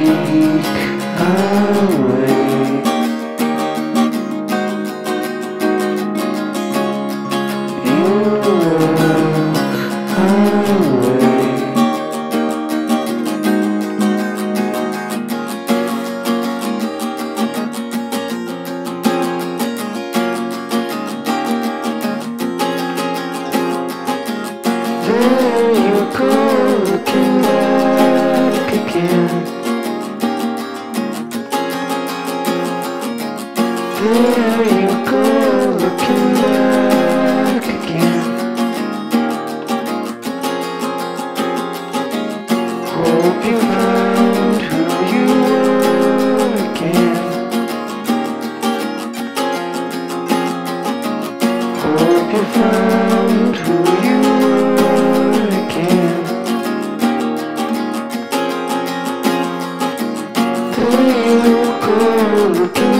You speak There you go, looking back again. Hope you found who you were again. Hope you found who you were again. You looking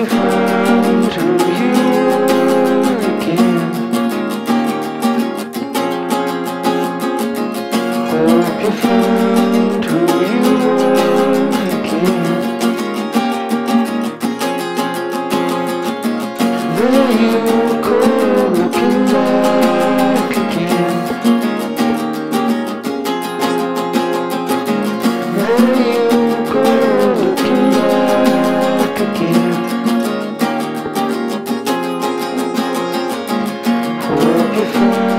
you you again. Hope you you again. You looking back again? You? before.